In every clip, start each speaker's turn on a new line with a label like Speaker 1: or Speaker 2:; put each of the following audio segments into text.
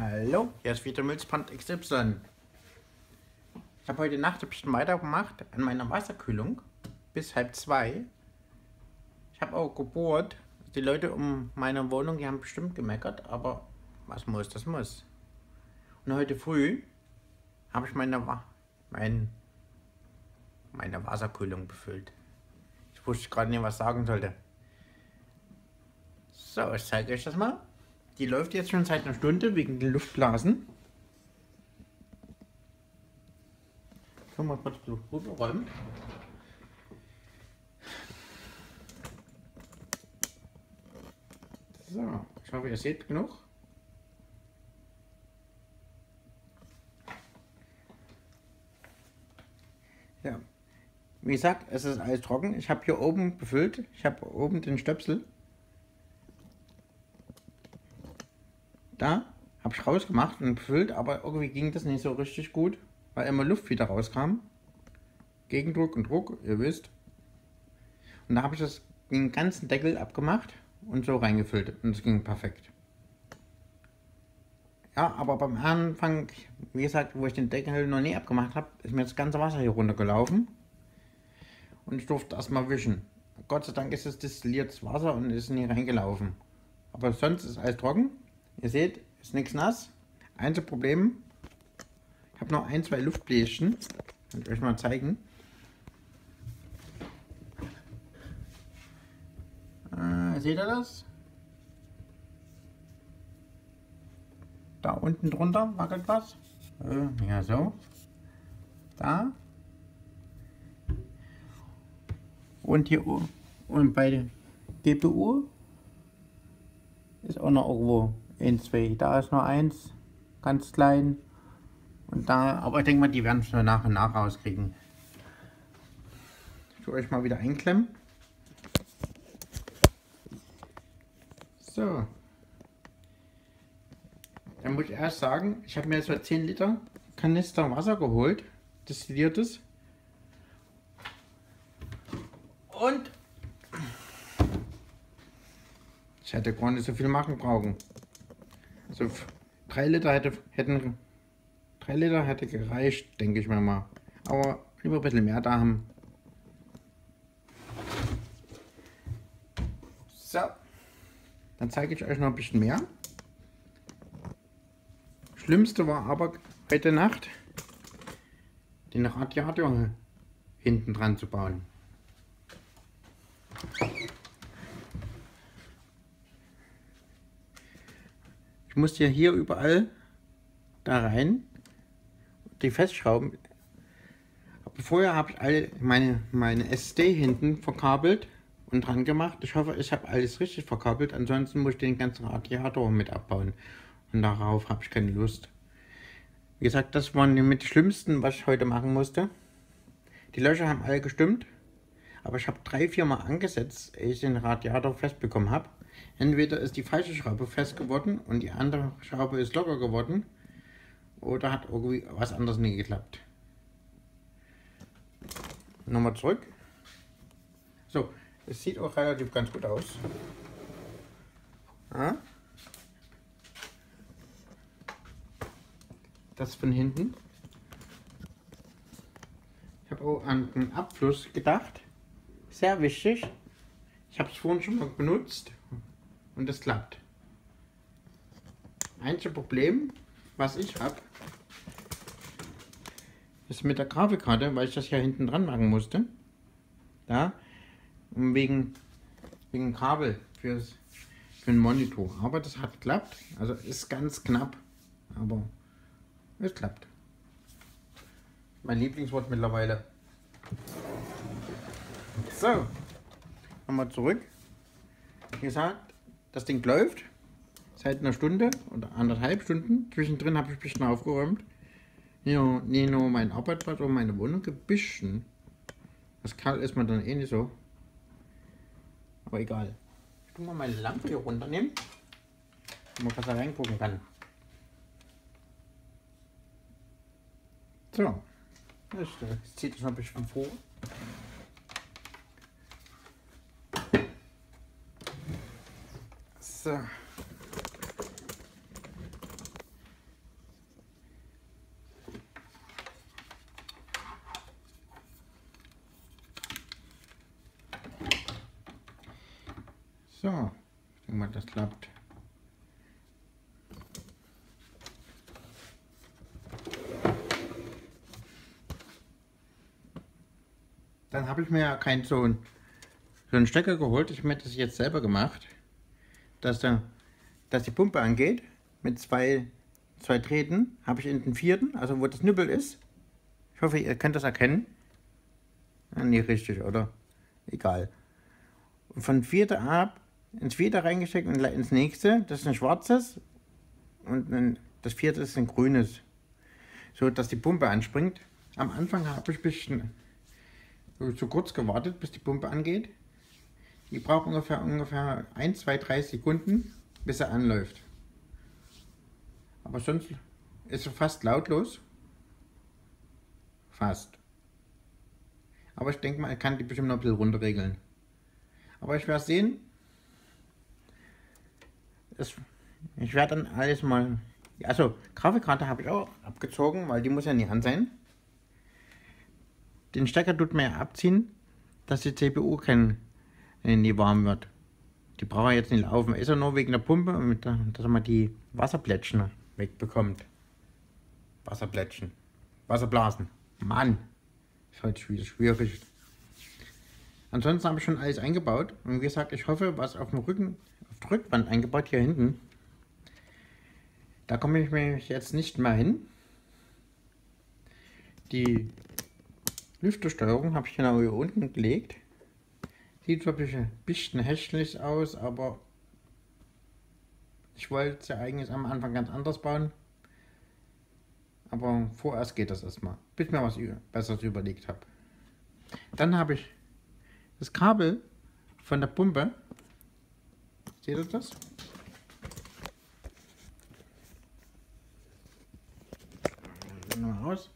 Speaker 1: Hallo, hier ist wieder Milzbrand XY. Ich habe heute Nacht ein bisschen weitergemacht an meiner Wasserkühlung bis halb zwei. Ich habe auch gebohrt. Die Leute um meine Wohnung, die haben bestimmt gemeckert, aber was muss, das muss. Und heute früh habe ich meine, mein, meine Wasserkühlung befüllt. Ich wusste gerade nicht, was sagen sollte. So, ich zeige euch das mal. Die läuft jetzt schon seit einer Stunde wegen den Luftblasen. Können wir kurz rüberräumen. So, ich hoffe, ihr seht genug. Ja, wie gesagt, es ist alles trocken. Ich habe hier oben befüllt. Ich habe oben den Stöpsel. Da habe ich rausgemacht und befüllt, aber irgendwie ging das nicht so richtig gut, weil immer Luft wieder rauskam. Gegendruck und Druck, ihr wisst. Und da habe ich das den ganzen Deckel abgemacht und so reingefüllt und es ging perfekt. Ja, aber beim Anfang, wie gesagt, wo ich den Deckel noch nie abgemacht habe, ist mir das ganze Wasser hier runtergelaufen und ich durfte erstmal wischen. Gott sei Dank ist es destilliertes Wasser und ist nie reingelaufen. Aber sonst ist alles trocken. Ihr seht, ist nichts nass. Einzige Problem, ich habe noch ein, zwei Luftbläschen. Kann ich euch mal zeigen. Äh, seht ihr das? Da unten drunter wackelt was. Äh, ja, so. Da. Und hier und bei der GPU ist auch noch irgendwo in zwei. Da ist noch eins, ganz klein. Und da, aber ich denke mal, die werden es nach und nach rauskriegen. Ich will euch mal wieder einklemmen. So. Dann muss ich erst sagen, ich habe mir jetzt so 10 Liter Kanister Wasser geholt, destilliertes. Und ich hätte gar nicht so viel machen brauchen. So 3 Liter hätte, hätten 3 Liter hätte gereicht, denke ich mir mal. Aber lieber ein bisschen mehr da haben. So, dann zeige ich euch noch ein bisschen mehr. Schlimmste war aber heute Nacht, den Radiator hinten dran zu bauen. Ich musste ja hier überall da rein die Festschrauben. Vorher habe ich alle meine, meine SD hinten verkabelt und dran gemacht. Ich hoffe, ich habe alles richtig verkabelt. Ansonsten muss ich den ganzen Radiator mit abbauen. Und darauf habe ich keine Lust. Wie gesagt, das waren die mit schlimmsten, was ich heute machen musste. Die Löcher haben alle gestimmt. Aber ich habe drei, vier Mal angesetzt, ehe ich den Radiator festbekommen habe. Entweder ist die falsche Schraube fest geworden und die andere Schraube ist locker geworden. Oder hat irgendwie was anderes nicht geklappt. Nochmal zurück. So, es sieht auch relativ ganz gut aus. Ja. Das von hinten. Ich habe auch an den Abfluss gedacht. Sehr wichtig. Ich habe es vorhin schon mal benutzt und das klappt. Einzige Problem, was ich habe, ist mit der Grafikkarte, weil ich das ja hinten dran machen musste. Da, wegen, wegen Kabel fürs, für den Monitor. Aber das hat geklappt. Also ist ganz knapp, aber es klappt. Mein Lieblingswort mittlerweile. So, nochmal zurück. Wie gesagt, das Ding läuft seit einer Stunde oder anderthalb Stunden. Zwischendrin habe ich ein bisschen aufgeräumt. Nicht nur mein Arbeitsplatz, sondern meine Wohnung ein bisschen. Das kalt ist man dann eh nicht so. Aber egal. Ich tu mal meine Lampe hier runternehmen, damit man da reingucken kann. So. Das, das zieht sich noch ein bisschen vor. Kiste. So, ich denke mal, das klappt. Dann habe ich mir ja keinen so, einen, so einen Stecker geholt. Ich habe mir das jetzt selber gemacht dass, der, dass die Pumpe angeht mit zwei, zwei Drähten. Habe ich in den vierten, also wo das Nüppel ist. Ich hoffe, ihr könnt das erkennen. Ja, nee, richtig, oder? Egal. Und von vierte ab ins vierte reingesteckt und ins nächste. Das ist ein schwarzes und das vierte ist ein grünes. So dass die Pumpe anspringt. Am Anfang habe ich ein bisschen zu kurz gewartet, bis die Pumpe angeht. Die braucht ungefähr, ungefähr 1, 2, 3 Sekunden, bis er anläuft. Aber sonst ist er fast lautlos. Fast. Aber ich denke mal, er kann die bestimmt noch ein bisschen runterregeln. Aber ich werde sehen. Das, ich werde dann alles mal... Also, Grafikkarte habe ich auch abgezogen, weil die muss ja nie an sein. Den Stecker tut man ja abziehen, dass die CPU kein, äh, nie warm wird. Die braucht jetzt nicht laufen. Ist ja nur wegen der Pumpe, dass man die Wasserplättchen wegbekommt. Wasserplättchen. Wasserblasen. Mann. Ist heute wieder schwierig. Ansonsten habe ich schon alles eingebaut. Und wie gesagt, ich hoffe, was auf dem Rücken, auf der Rückwand eingebaut, hier hinten. Da komme ich mir jetzt nicht mehr hin. Die Lüftersteuerung habe ich genau hier unten gelegt. Sieht wirklich ein bisschen hässlich aus, aber ich wollte es ja eigentlich am Anfang ganz anders bauen. Aber vorerst geht das erstmal, bis ich mir was Besseres überlegt habe. Dann habe ich das Kabel von der Pumpe. Seht ihr das? Mal aus.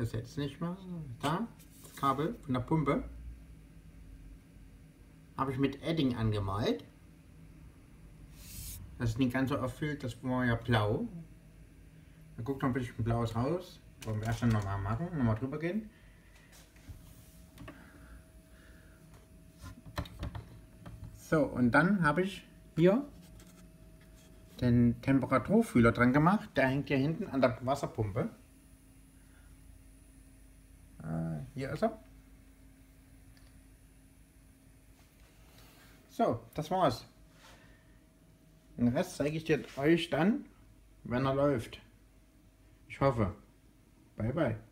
Speaker 1: Ist jetzt nicht mehr da. Das Kabel von der Pumpe habe ich mit Edding angemalt. Das ist nicht ganz so erfüllt, das war ja blau. Da guckt noch ein bisschen blaues raus. Wollen wir erst nochmal machen, nochmal drüber gehen. So, und dann habe ich hier den Temperaturfühler dran gemacht. Der hängt hier hinten an der Wasserpumpe. Hier ist er. So, das war's. Den Rest zeige ich dir euch dann, wenn er läuft. Ich hoffe. Bye bye.